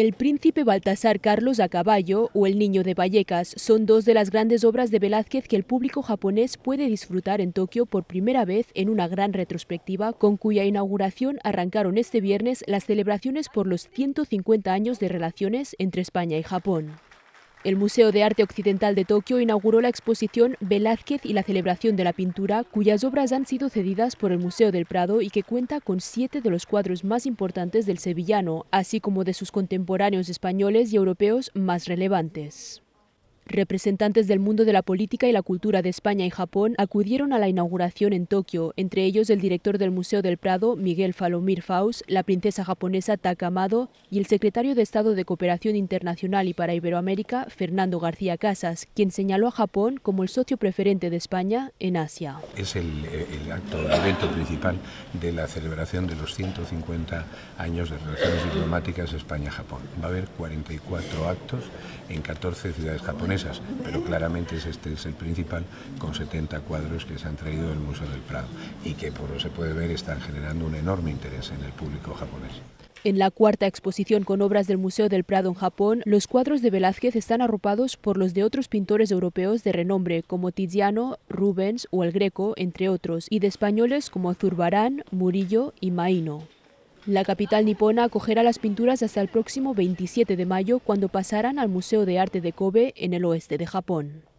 El príncipe Baltasar Carlos a caballo o El niño de Vallecas son dos de las grandes obras de Velázquez que el público japonés puede disfrutar en Tokio por primera vez en una gran retrospectiva con cuya inauguración arrancaron este viernes las celebraciones por los 150 años de relaciones entre España y Japón. El Museo de Arte Occidental de Tokio inauguró la exposición Velázquez y la celebración de la pintura, cuyas obras han sido cedidas por el Museo del Prado y que cuenta con siete de los cuadros más importantes del sevillano, así como de sus contemporáneos españoles y europeos más relevantes. Representantes del mundo de la política y la cultura de España y Japón acudieron a la inauguración en Tokio, entre ellos el director del Museo del Prado, Miguel Falomir Faust, la princesa japonesa Taka Amado y el secretario de Estado de Cooperación Internacional y para Iberoamérica, Fernando García Casas, quien señaló a Japón como el socio preferente de España en Asia. Es el, el acto, el evento principal de la celebración de los 150 años de relaciones diplomáticas España-Japón. Va a haber 44 actos en 14 ciudades japonesas pero claramente este es el principal, con 70 cuadros que se han traído del Museo del Prado y que, por lo se puede ver, están generando un enorme interés en el público japonés. En la cuarta exposición con obras del Museo del Prado en Japón, los cuadros de Velázquez están arropados por los de otros pintores europeos de renombre como Tiziano, Rubens o El Greco, entre otros, y de españoles como Zurbarán, Murillo y Maíno. La capital nipona acogerá las pinturas hasta el próximo 27 de mayo cuando pasarán al Museo de Arte de Kobe en el oeste de Japón.